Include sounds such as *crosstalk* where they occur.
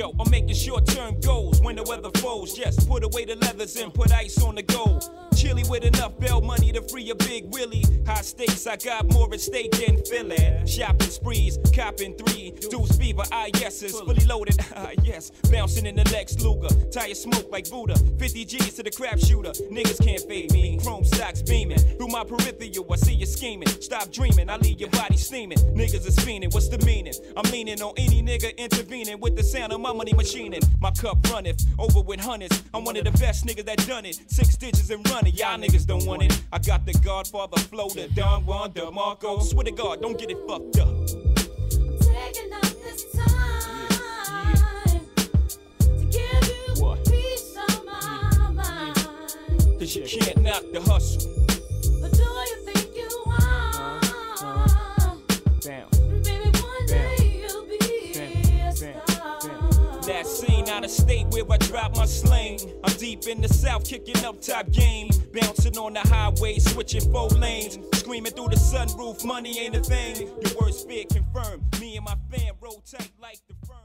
Yo, I'm making short term goals when the weather falls. Just put away the leathers and put ice on the gold. Chilly with enough bail money to free a big Willie. High stakes, I got more at stake than Philly. Shopping sprees, copping three. Deuce fever, yeses, fully loaded, *laughs* ah yes. Bouncing in the Lex Luger, tire smoke like Buddha. 50 G's to the crap shooter. Niggas can't fade me. Chrome stocks beaming. Through my peripheral, I see you scheming. Stop dreaming, I leave your body steaming. Niggas is fiending, what's the meaning? I'm leaning on any nigga intervening with the sound of my money machining. My cup over with hundreds. I'm one of the best niggas that done it. Six digits and running, y'all niggas don't want it. I got the Godfather flow, the Don Juan DeMarco. Swear to God, don't get it fucked up. Taking up this time to give you What? peace of my mind. Cause you can't knock the hustle. That scene out of state where I drop my sling. I'm deep in the south, kicking up top game. Bouncing on the highway, switching four lanes. Screaming through the sunroof, money ain't a thing. Your worst fear confirmed. Me and my fam roll tight like the firm.